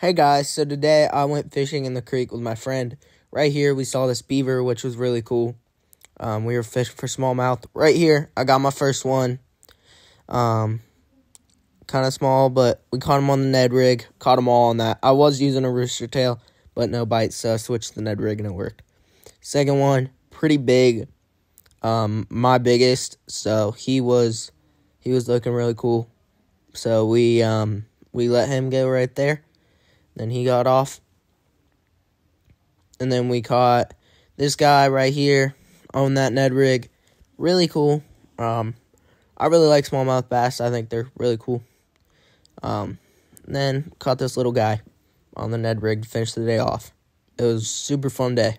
Hey guys, so today I went fishing in the creek with my friend. Right here, we saw this beaver, which was really cool. Um, we were fishing for smallmouth. Right here, I got my first one. Um, kind of small, but we caught him on the Ned rig. Caught him all on that. I was using a rooster tail, but no bites, so I switched the Ned rig and it worked. Second one, pretty big. Um, my biggest, so he was he was looking really cool. So we um we let him go right there then he got off. And then we caught this guy right here on that Ned rig. Really cool. Um, I really like smallmouth bass. I think they're really cool. Um, then caught this little guy on the Ned rig to finish the day off. It was super fun day.